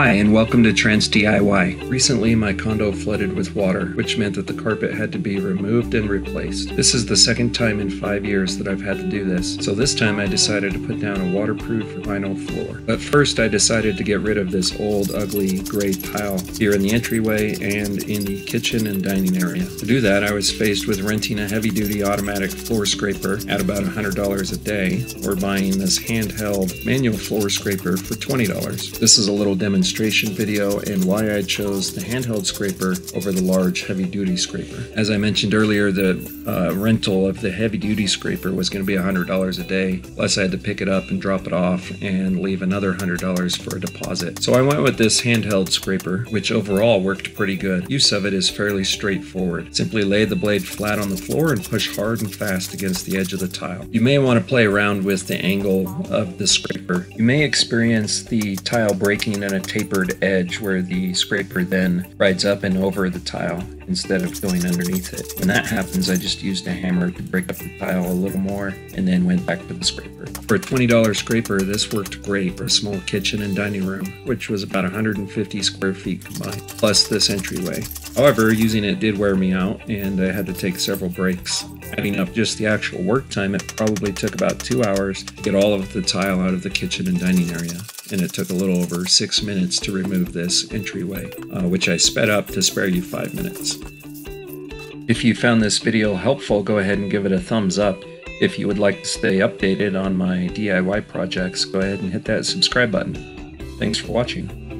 Hi, and welcome to Trent's DIY. Recently, my condo flooded with water, which meant that the carpet had to be removed and replaced. This is the second time in five years that I've had to do this, so this time I decided to put down a waterproof vinyl floor. But first, I decided to get rid of this old, ugly gray tile here in the entryway and in the kitchen and dining area. To do that, I was faced with renting a heavy duty automatic floor scraper at about $100 a day, or buying this handheld manual floor scraper for $20. This is a little demonstration demonstration video and why I chose the handheld scraper over the large heavy duty scraper. As I mentioned earlier, the uh, rental of the heavy duty scraper was going to be $100 a day, plus I had to pick it up and drop it off and leave another $100 for a deposit. So I went with this handheld scraper, which overall worked pretty good. Use of it is fairly straightforward. Simply lay the blade flat on the floor and push hard and fast against the edge of the tile. You may want to play around with the angle of the scraper. You may experience the tile breaking in a tapered edge where the scraper then rides up and over the tile instead of going underneath it. When that happens, I just used a hammer to break up the tile a little more and then went back to the scraper. For a $20 scraper, this worked great for a small kitchen and dining room, which was about 150 square feet combined, plus this entryway. However, using it did wear me out and I had to take several breaks. Adding up just the actual work time, it probably took about two hours to get all of the tile out of the kitchen and dining area and it took a little over six minutes to remove this entryway, uh, which I sped up to spare you five minutes. If you found this video helpful, go ahead and give it a thumbs up. If you would like to stay updated on my DIY projects, go ahead and hit that subscribe button. Thanks for watching.